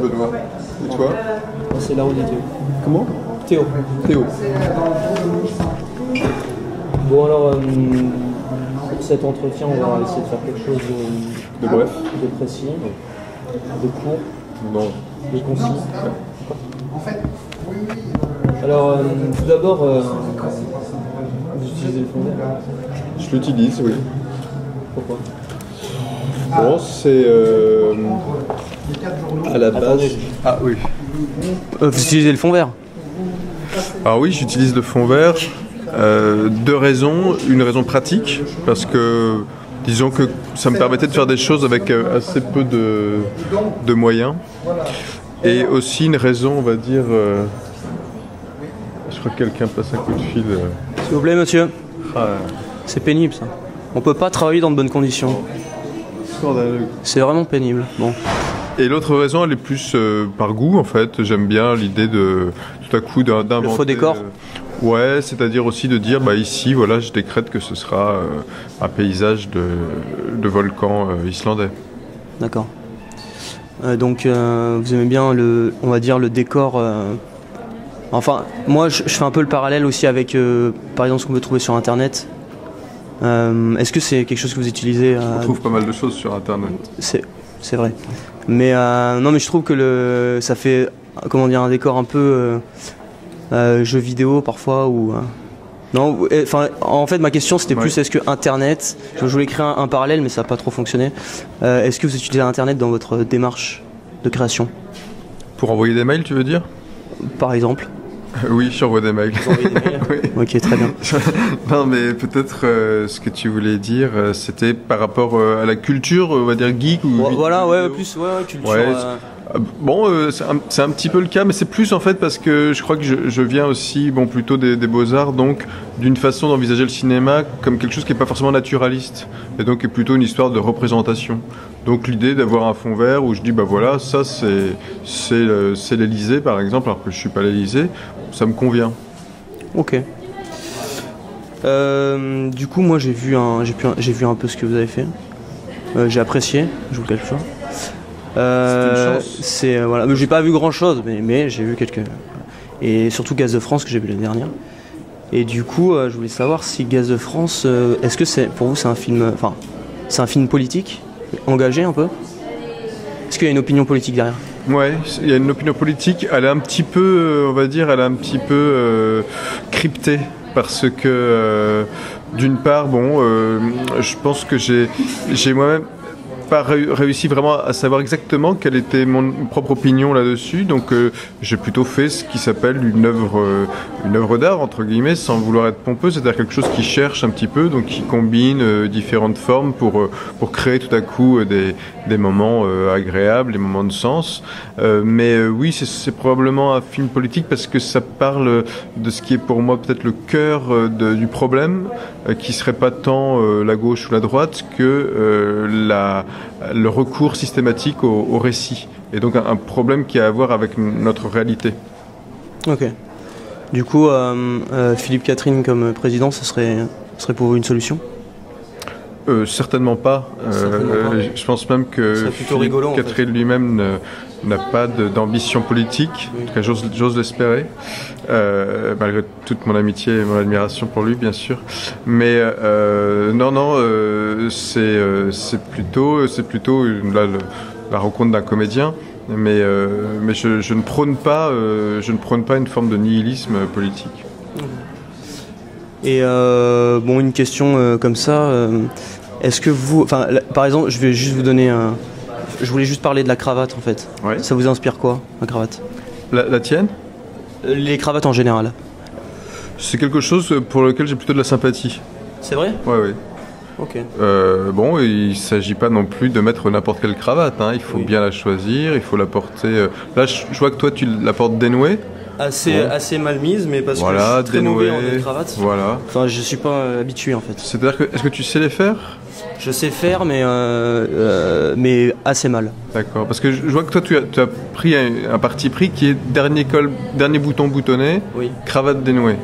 Benoît. Et toi C'est là où il est Théo. Comment Théo. Théo. Bon, alors, euh, pour cet entretien, on va essayer de faire quelque chose de, De bref de précis, de court, Non. de concis. Alors, euh, tout d'abord, euh, vous utilisez le fond. Je l'utilise, oui. Pourquoi Bon, c'est euh, à la base. Ah oui. Vous utilisez le fond vert Alors oui, j'utilise le fond vert. euh, deux raisons. Une raison pratique, parce que disons que ça me permettait de faire des choses avec euh, assez peu de, de moyens. Et aussi une raison, on va dire. euh, je crois que quelqu'un passe un coup de fil. euh. S'il vous plaît, monsieur. Ah, C'est pénible, ça. On peut pas travailler dans de bonnes conditions. Scandaleux. C'est vraiment pénible. Bon. Et l'autre raison, elle est plus euh, par goût en fait. J'aime bien l'idée de tout à coup d'inventer. faux décor euh, ouais, c'est-à-dire aussi de dire bah ici, voilà, je décrète que ce sera euh, un paysage de, de volcan euh, islandais. D'accord. Euh, donc euh, vous aimez bien le, on va dire le décor. euh, Enfin, moi je, je fais un peu le parallèle aussi avec, euh, par exemple, ce qu'on peut trouver sur Internet. Euh, Est-ce que c'est quelque chose que vous utilisez euh, On trouve pas mal de choses sur Internet. C'est vrai. Mais euh, non, mais je trouve que le, ça fait, comment dire, un décor un peu euh, euh, jeu vidéo parfois ou. euh, non, enfin, en fait, ma question c'était Ouais. plus est-ce que Internet, je voulais créer un, un parallèle, mais ça n'a pas trop fonctionné. Euh, est-ce que vous utilisez Internet dans votre démarche de création, Pour envoyer des mails, tu veux dire? Par exemple Oui, j'envoie des mails. Oui. Ok, très bien. non, mais peut-être euh, ce que tu voulais dire, euh, c'était par rapport euh, à la culture, on va dire geek ou. Voilà, ouais, vidéo. plus, ouais, culture. Ouais, Bon, euh, c'est un, petit peu le cas, mais c'est plus en fait parce que je crois que je, viens aussi, bon, plutôt des, beaux-arts, donc d'une façon d'envisager le cinéma comme quelque chose qui n'est pas forcément naturaliste, et donc est plutôt une histoire de représentation. Donc l'idée d'avoir un fond vert où je dis, bah voilà, ça c'est euh, l'Elysée par exemple, alors que je suis pas l'Elysée, ça me convient. Ok. Euh, du coup, moi j'ai vu un, j'ai vu un peu ce que vous avez fait. J'ai apprécié, je vous le cache pas. Euh, C'est euh, voilà, mais j'ai pas vu grand chose, mais, mais j'ai vu quelques. Et surtout Gaz de France que j'ai vu l'année dernière. Et du coup, euh, je voulais savoir si Gaz de France, euh, est-ce que c'est pour vous c'est un film, enfin, c'est un film politique, engagé un peu? Est-ce qu'il y a une opinion politique derrière? Ouais, il y a une opinion politique. Elle est un petit peu, on va dire, elle est un petit peu cryptée parce que, d'une part, bon, je pense que j'ai, j'ai moi-même pas réu- réussi vraiment à savoir exactement quelle était mon propre opinion là-dessus. Donc, euh, j'ai plutôt fait ce qui s'appelle une œuvre, euh, une œuvre d'art entre guillemets, sans vouloir être pompeux, c'est-à-dire quelque chose qui cherche un petit peu, donc qui combine euh, différentes formes pour euh, pour créer tout à coup euh, des des moments agréables, des moments de sens. Mais oui, c'est- probablement un film politique parce que ça parle de ce qui est pour moi peut-être le cœur du problème, qui serait pas tant la gauche ou la droite que la, le recours systématique au, récit. Et donc un, problème qui a à voir avec notre réalité. Ok. Du coup, euh, euh, Philippe Catherine comme président, ce serait, ce serait pour vous une solution? Euh, certainement pas. Euh, Certainement pas. je pense même que en fait. Catherine lui-même n'a pas d'ambition politique. Oui. En tout cas, j'ose l'espérer. Euh, malgré toute mon amitié et mon admiration pour lui, bien sûr. Mais euh, non, non, euh, c'est euh, c'est plutôt, c'est plutôt la rencontre d'un comédien. Mais, euh, mais je, je ne prône pas, euh, je ne prône pas une forme de nihilisme politique. Et euh, bon, une question comme ça, est-ce que vous, enfin, là, par exemple, je vais juste vous donner un, je voulais juste parler de la cravate en fait. Ouais. Ça vous inspire quoi, la cravate? La, la tienne? Euh, Les cravates en général. C'est quelque chose pour lequel j'ai plutôt de la sympathie. C'est vrai? Ouais, ouais. Ok. Euh, bon, il ne s'agit pas non plus de mettre n'importe quelle cravate. hein. Il faut Oui. bien la choisir, il faut la porter. euh, Là, je vois que toi, tu la portes dénouée. Assez, assez mal mise, mais parce voilà, que je suis très dénouée. mauvais en cravate. Voilà. Enfin, je suis pas euh, habitué en fait. C'est-à-dire que, est-ce que tu sais les faire? Je sais faire, mais euh, euh, mais assez mal. D'accord. Parce que je je vois que toi, tu as, tu as pris un, un parti pris qui est dernier col, dernier bouton boutonné, Oui. cravate dénouée.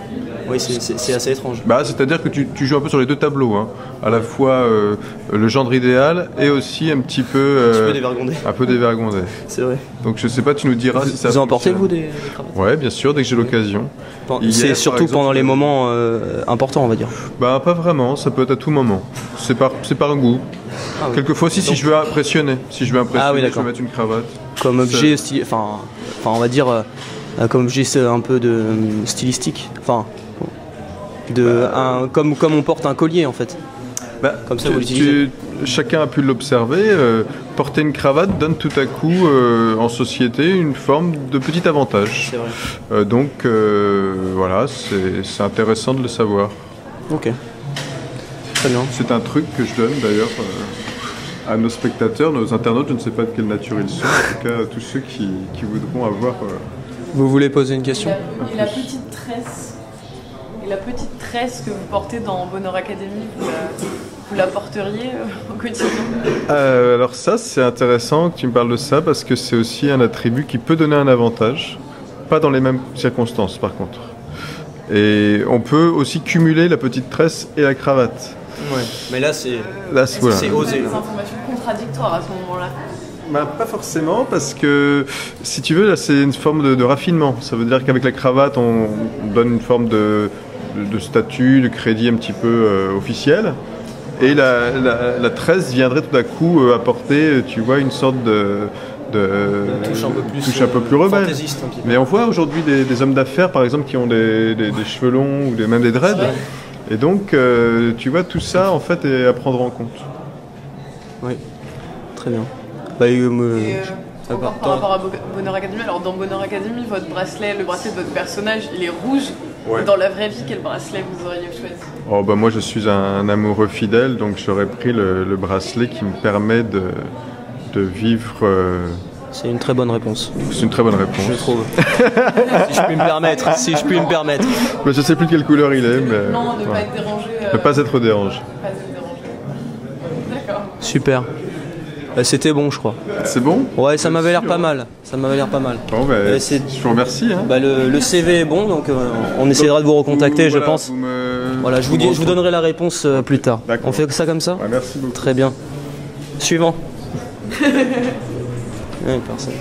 Oui, c'est- assez étrange. Bah, c'est-à-dire que tu, tu joues un peu sur les deux tableaux, hein. à la fois euh, le gendre idéal et aussi un petit peu, Un euh, petit peu dévergondé. un peu dévergondé. C'est vrai. Donc je sais pas, tu nous diras si ça. Vous en portez, fonctionne. vous, des, des cravates Ouais, bien sûr, dès que j'ai l'occasion. C'est surtout exemple, pendant les euh, moments euh, importants, on va dire. Bah, pas vraiment, ça peut être à tout moment. C'est par, par goût. Ah oui. Quelquefois aussi, si Donc- je veux impressionner, si je veux impressionner, Ah oui, je vais mettre une cravate. Comme objet, enfin, enfin, on va dire, comme objet c'est un peu de euh, stylistique. Enfin, de, un, comme, comme on porte un collier en fait. Bah, Comme ça, tu- vous l'utilisez. chacun a pu l'observer. euh, porter une cravate donne tout à coup euh, en société une forme de petit avantage. C'est vrai. Euh, donc euh, voilà, c'est c'est intéressant de le savoir. Ok. Très bien. C'est un truc que je donne d'ailleurs euh, à nos spectateurs, nos internautes. Je ne sais pas de quelle nature ils sont, en tout cas à tous ceux qui, qui voudront avoir. Vous voulez poser une question Et la petite tresse, et la petite tresse que vous portez dans Bonheur Academy, vous la, vous la porteriez euh, au quotidien Euh, alors ça, c'est intéressant que tu me parles de ça parce que c'est aussi un attribut qui peut donner un avantage, pas dans les mêmes circonstances par contre. Et on peut aussi cumuler la petite tresse et la cravate. Ouais. Mais là, c'est. Là, c'est voilà. osé des informations contradictoires à ce moment-là. Bah, pas forcément parce que si tu veux là c'est une forme de, de raffinement. Ça veut dire qu'avec la cravate on, on donne une forme de, de- de statut, de crédit un petit peu euh, officiel. Et la, la, la tresse viendrait tout à coup euh, apporter, tu vois, une sorte de, de, Une touche un peu plus, touche un peu euh, plus rebelle. Mais on voit aujourd'hui des, des hommes d'affaires, par exemple, qui ont des, des- des cheveux longs ou des, même des dreads. Et donc, euh, tu vois, tout ça, en fait, est à prendre en compte. Oui. Très bien. Bah, euh, me- Et, euh, ça encore part- par rapport à Bo- Bonheur Academy, alors dans Bonheur Academy, votre bracelet, le bracelet de votre personnage, il est rouge. Ouais. Dans la vraie vie, quel bracelet vous auriez choisi? Oh, bah, moi, je suis un, amoureux fidèle, donc j'aurais pris le, le bracelet qui me permet de, de vivre. euh, C'est une très bonne réponse, c'est une très bonne réponse. je trouve. si je puis me permettre, si je puis me permettre. Mais je sais plus de quelle couleur il est, mais. Non, ne voilà. pas être dérangé. Ne pas être dérangé. pas être dérangé. D'accord. Super. Bah, C'était bon, je crois. C'est bon? Ouais, ça m'avait l'air pas mal. Ça m'avait l'air pas mal. Bon, bah, Euh, je vous remercie. Hein. Bah, le, le CV est bon, donc euh, on essaiera de vous recontacter, Vous- je voilà, pense. me- Voilà, je vous, dis, je vous donnerai la réponse euh, plus tard. On fait ça comme ça Ouais, merci beaucoup. Très bien. Suivant. Ouais, personne.